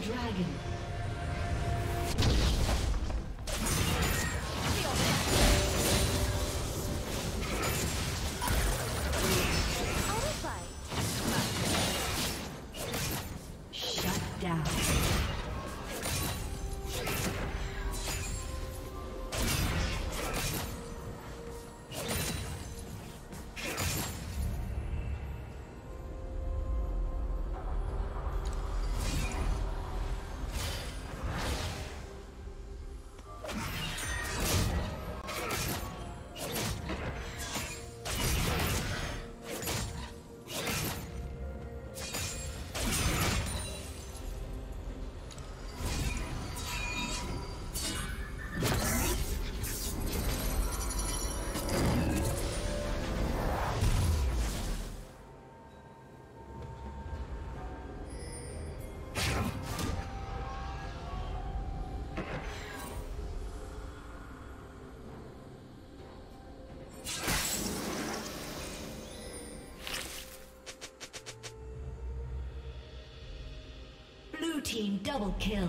Dragon. Team double kill.